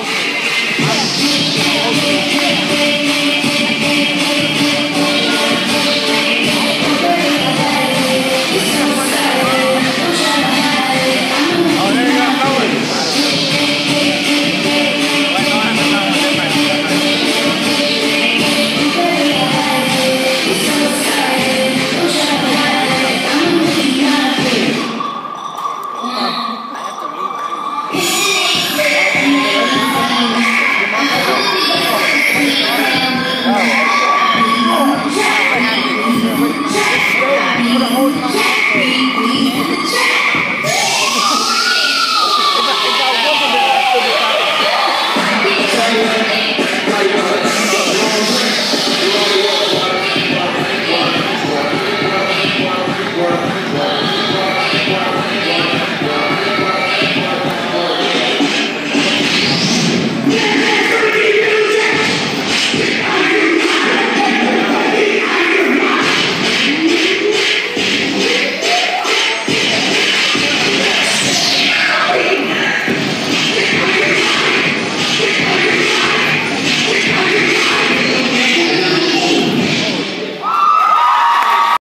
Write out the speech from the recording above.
Okay.